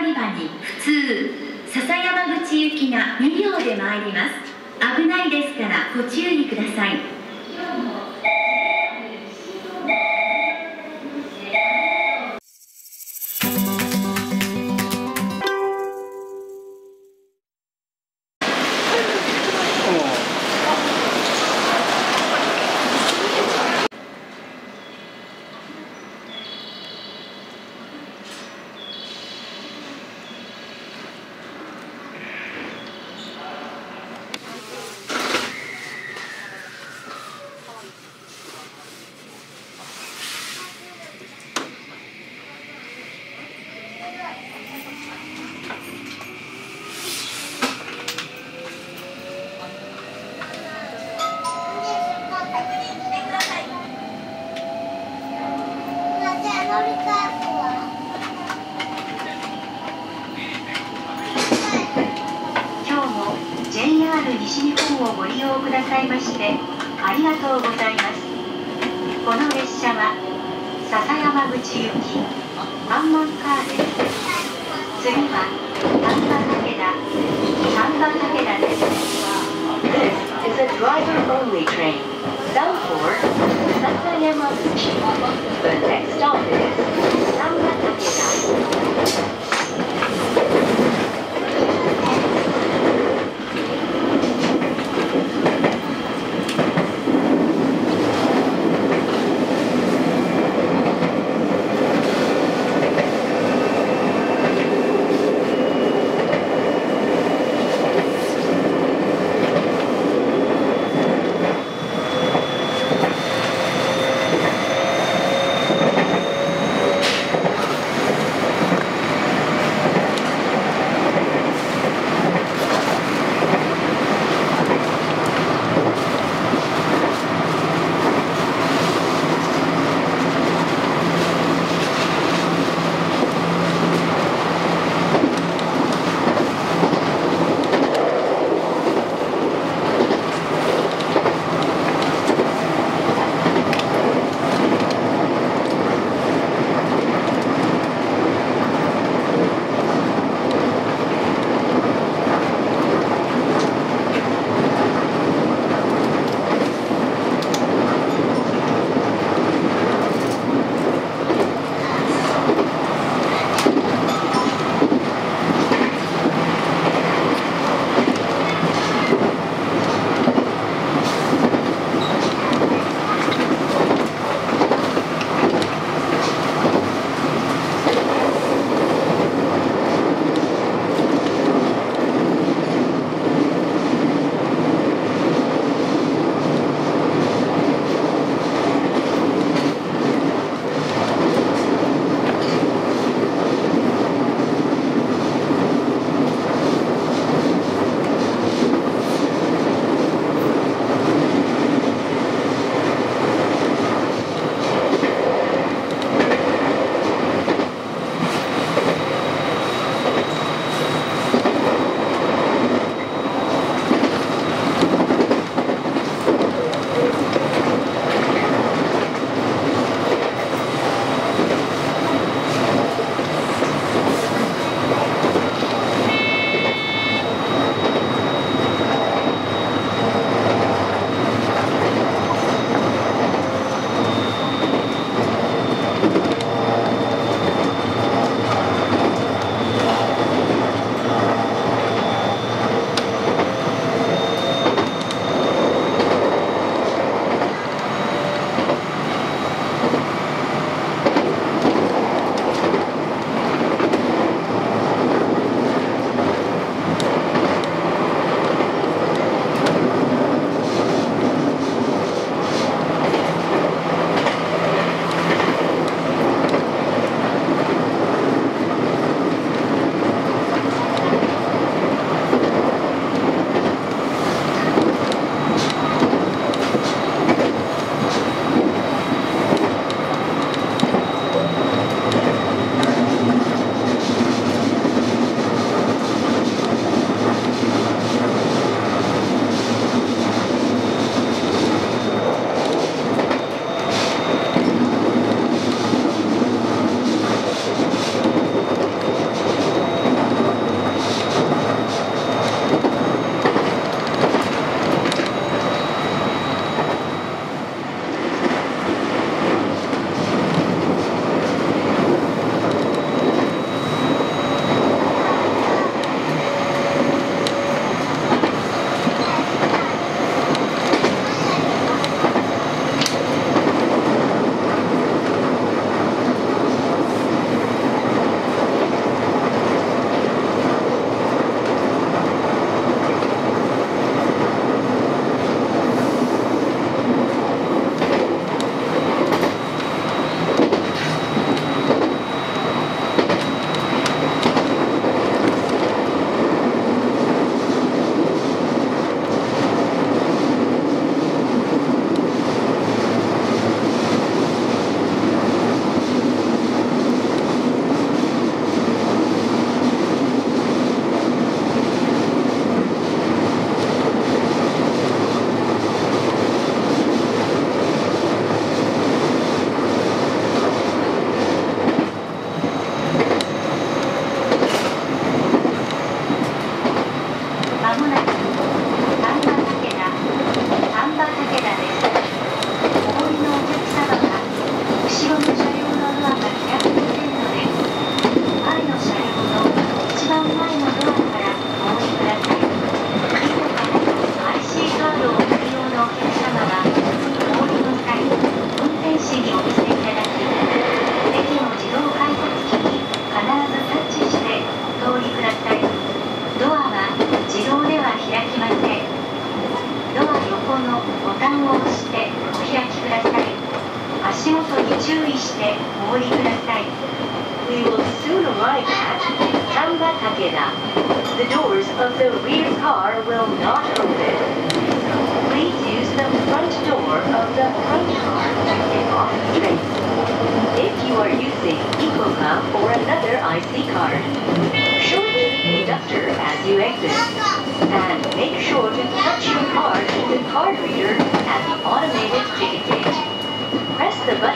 乗り場に普通笹山口行きが2両で参ります。危ないですからご注意ください。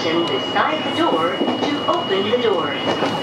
Button beside the door to open the doors.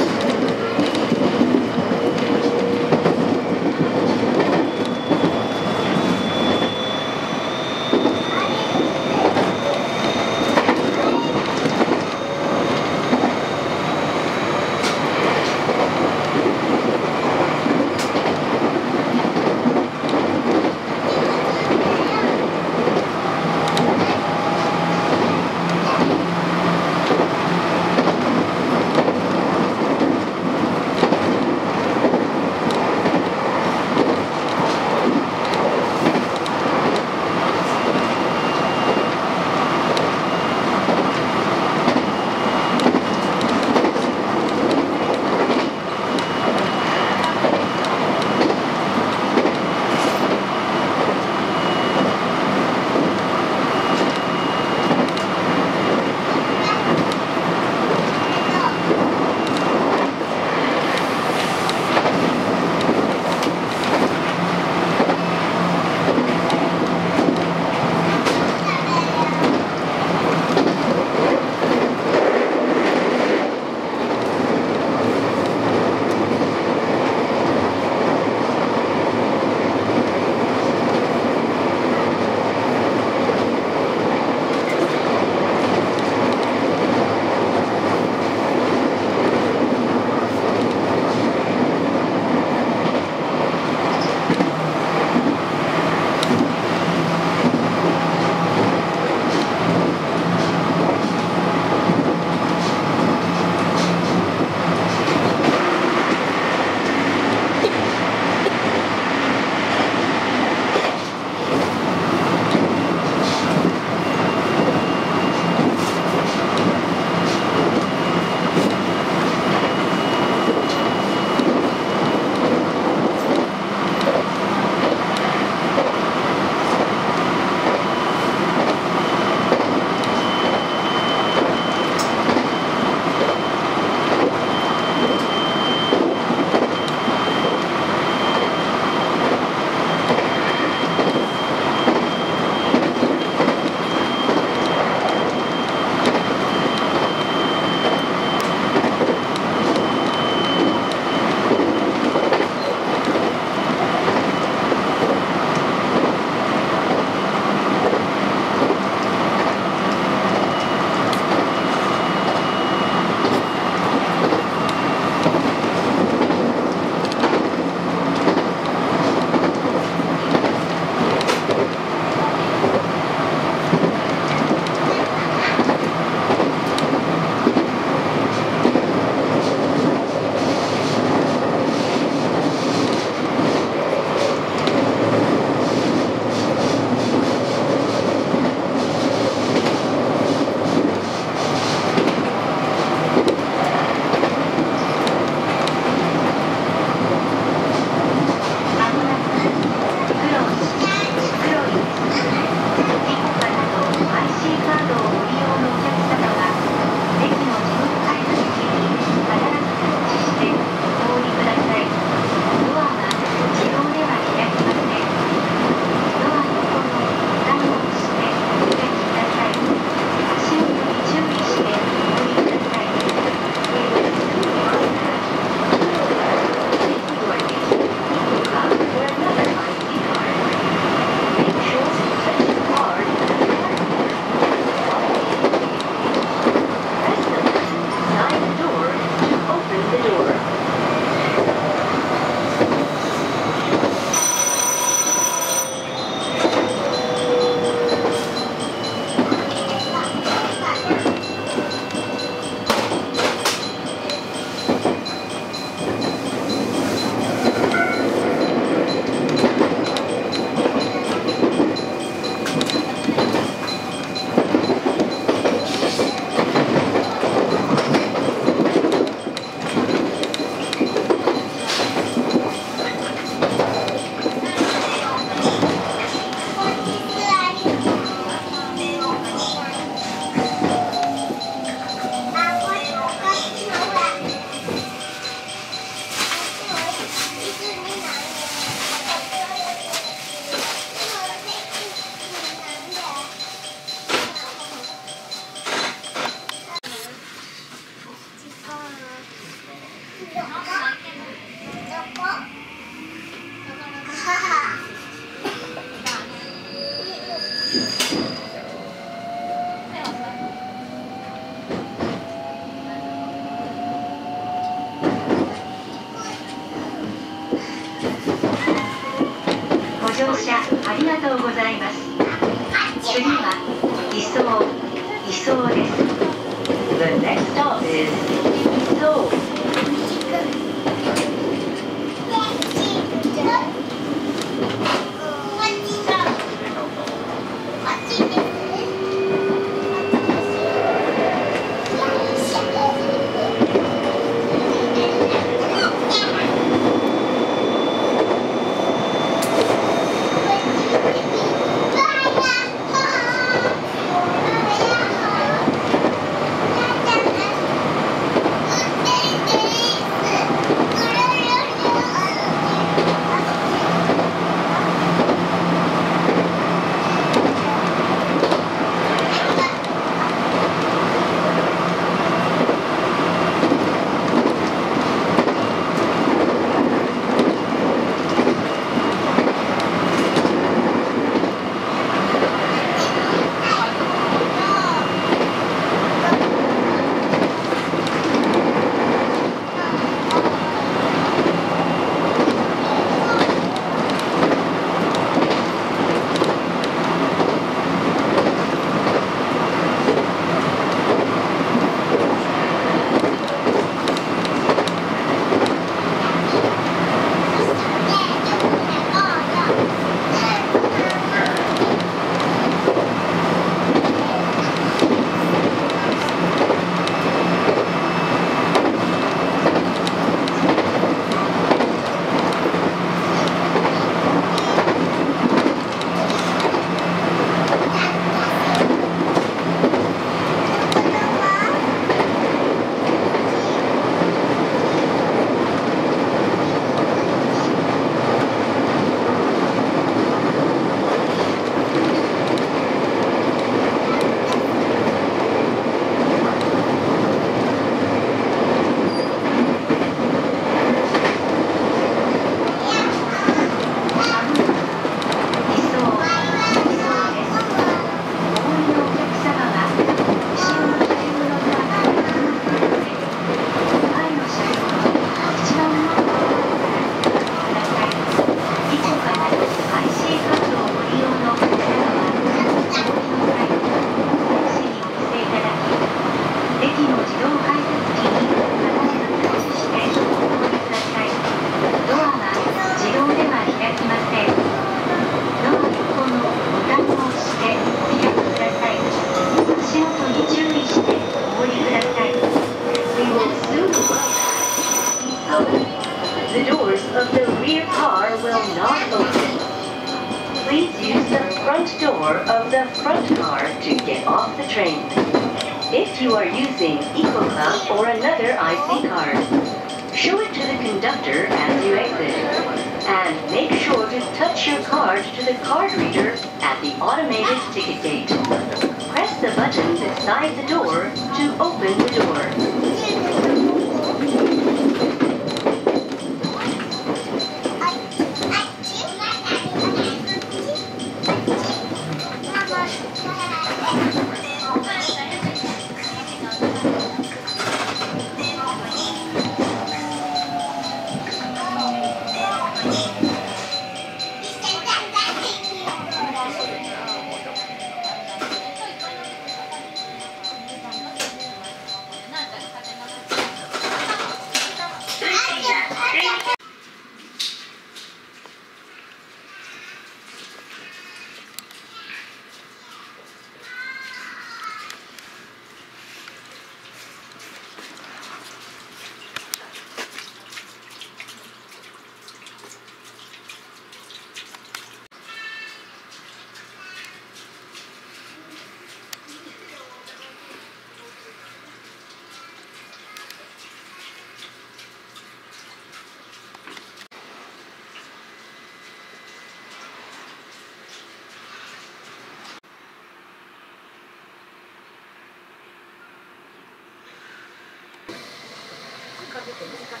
cái tính cân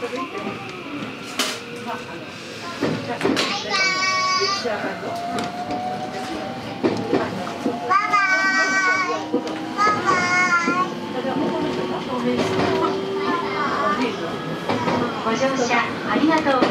ご乗車ありがとう。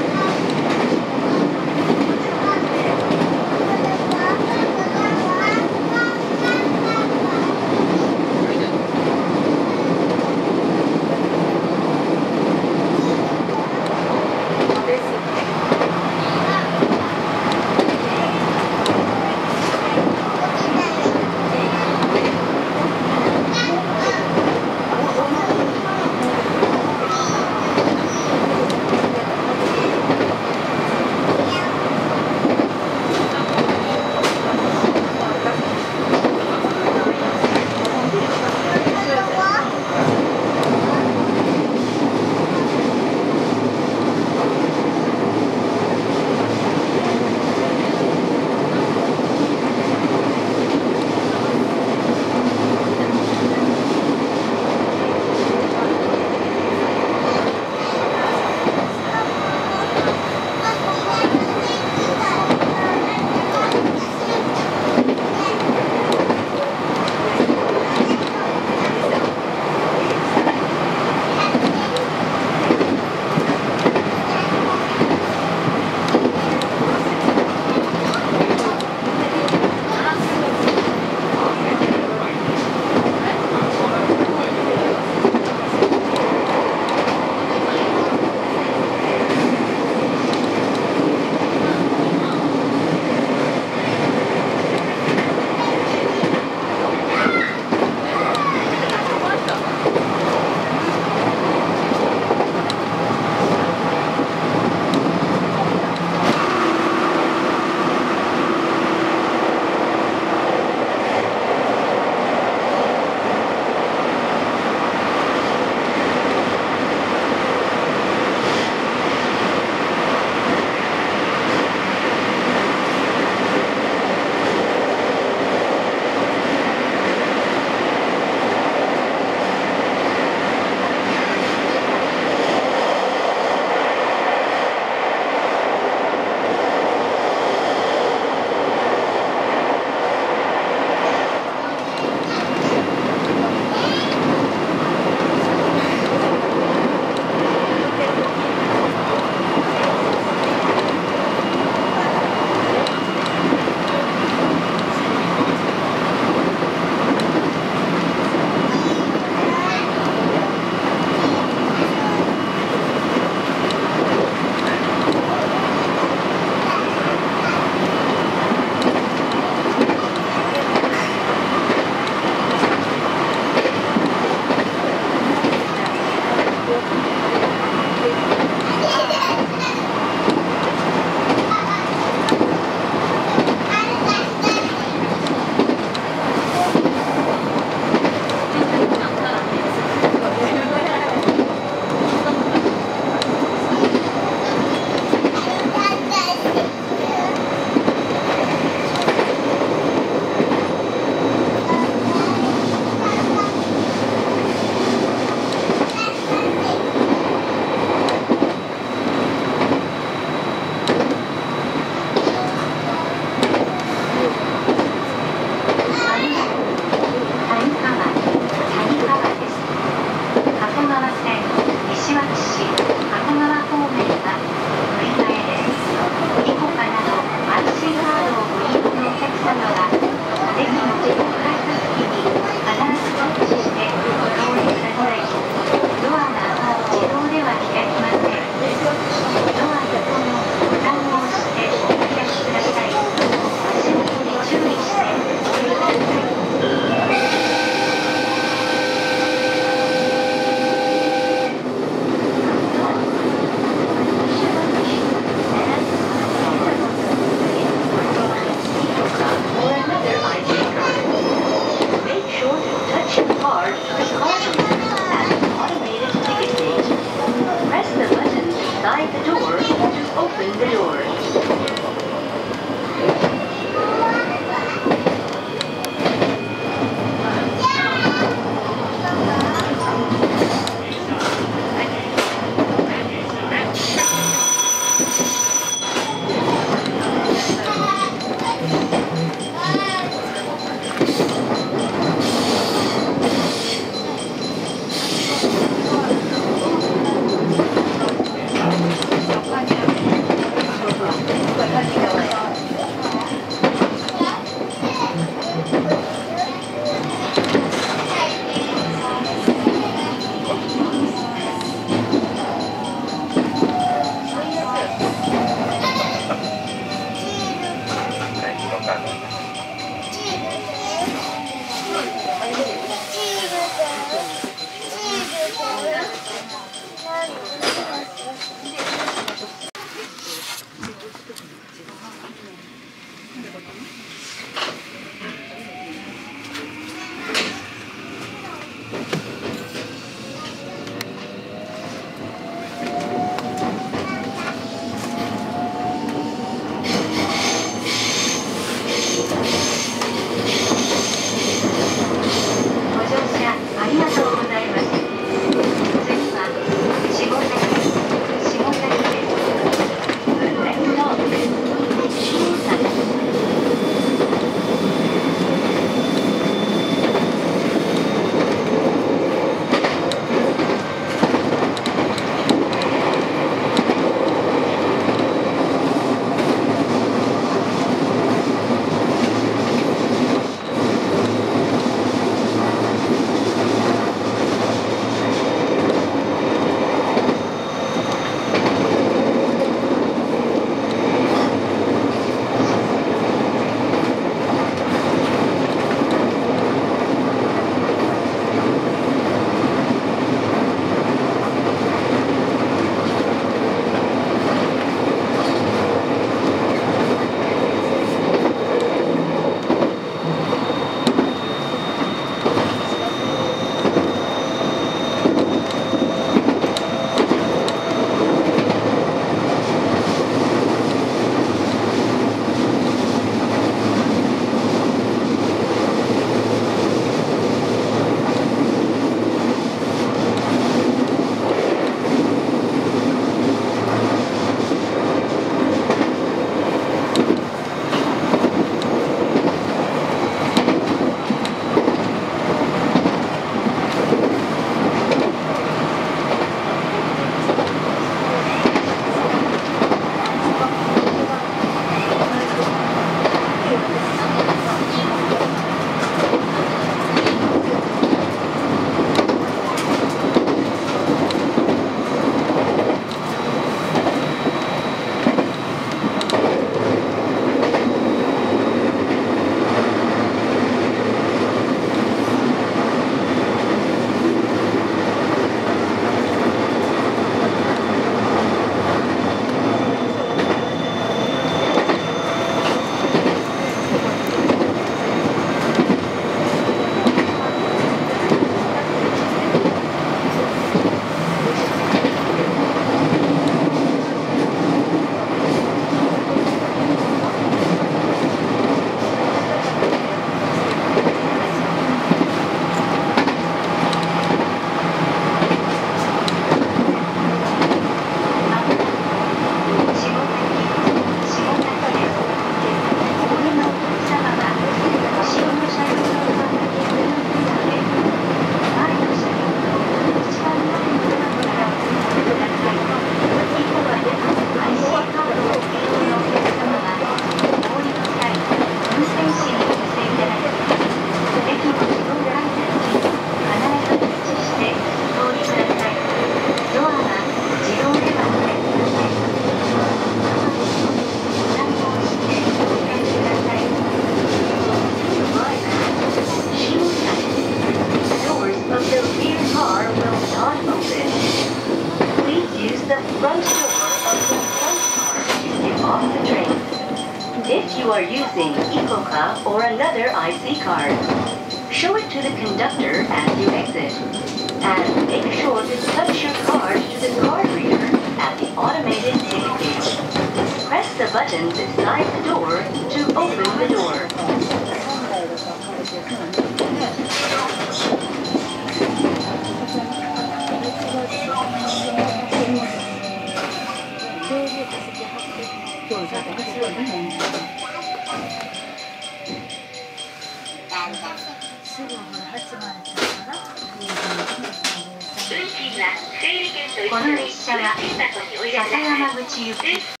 笹山口行き